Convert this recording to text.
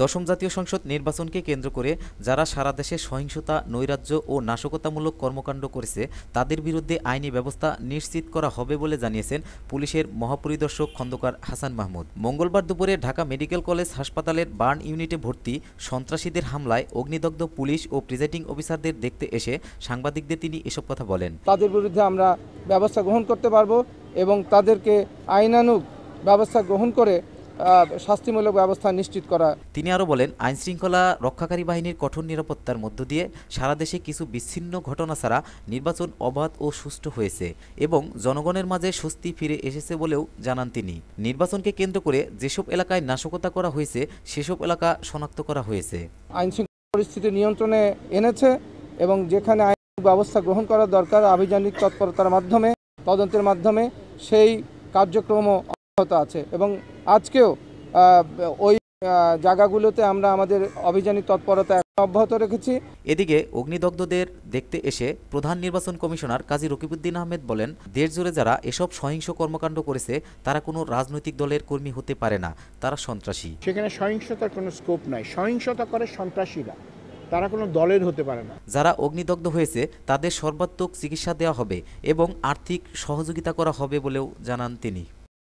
দশম জাতীয় সংসদ নির্বাচনকে কেন্দ্র করে যারা সারা দেশে সহিংসতা, নৈরাজ্য ও নাশকতামূলক কর্মকাণ্ড করেছে, তাদের বিরুদ্ধে আইনি ব্যবস্থা নিশ্চিত করা হবে বলে জানিয়েছেন পুলিশের মহাপরিদর্শক খন্দকার হাসান মাহমুদ। মঙ্গলবার দুপুরে ঢাকা মেডিকেল কলেজ হাসপাতালের বার্ন ইউনিটে ভর্তি সন্ত্রাসীদের হামলায় অগ্নিদগ্ধ পুলিশ ও প্রিজাইডিং অফিসারদের দেখতে এসে সাংবাদিকদের তিনি এসব কথা বলেন। তাদের বিরুদ্ধে আমরা ব্যবস্থা গ্রহণ করতে পারব এবং তাদেরকে আইনানুগ ব্যবস্থা গ্রহণ করে শাস্তিমূলক ব্যবস্থা নিশ্চিত করা। তিনি আরও বলেন আইনশৃঙ্খলা রক্ষাকারী বাহিনীর কঠোর নিরাপত্তার মধ্য দিয়ে সারা দেশে কিছু বিচ্ছিন্ন ঘটনা ছাড়া নির্বাচন অবাধ ও সুষ্ঠু হয়েছে এবং জনগণের মাঝে স্বস্তি ফিরে এসেছে বলেও জানান তিনি। নির্বাচনকে কেন্দ্র করে যেসব এলাকায় নাশকতা করা হয়েছে সেসব এলাকা শনাক্ত করা হয়েছে। আইনশৃঙ্খলা পরিস্থিতি নিয়ন্ত্রণে এনেছে এবং যেখানে আইন ব্যবস্থা গ্রহণ করা দরকার আভিযানিক তৎপরতার মাধ্যমে তদন্তের মাধ্যমে সেই কার্যক্রমও অব্যাহত আছে এবং আজকেও ওই জায়গাগুলোতে আমরা আমাদের অভিযানিক তৎপরতা অব্যাহত রেখেছি। এদিকে অগ্নিদগ্ধদের দেখতে এসে প্রধান নির্বাচন কমিশনার কাজী রকিবউদ্দিন আহমেদ বলেন দেশজুড়ে যারা এসব সহিংস কর্মকাণ্ড করেছে তারা কোনো রাজনৈতিক দলের কর্মী হতে পারে না তারা সন্ত্রাসী। সেখানে সহিংসতার কোনো স্কোপ নাই। সহিংসতা করে সন্ত্রাসীরা তারা কোনো দলের হতে পারে না। যারা অগ্নিদগ্ধ হয়েছে তাদের সর্বাত্মক চিকিৎসা দেওয়া হবে এবং আর্থিক সহযোগিতা করা হবে বলেও জানান তিনি।